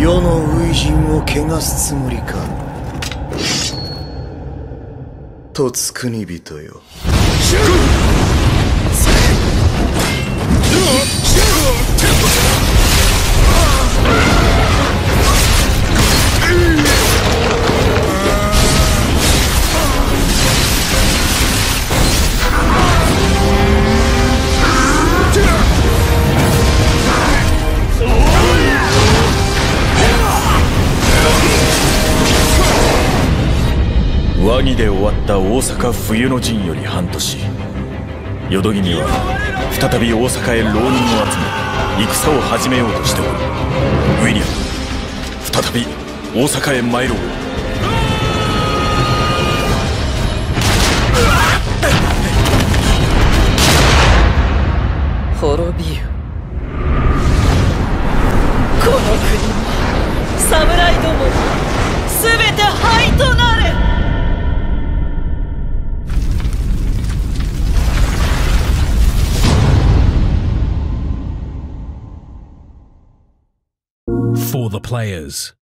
世の初陣を汚すつもりかとつくに人よ。和議で終わった大阪冬の陣より半年。淀君は再び大阪へ浪人を集め戦を始めようとしておる。ウィリアム再び大阪へ参ろう。滅びよこの国も侍 For the players.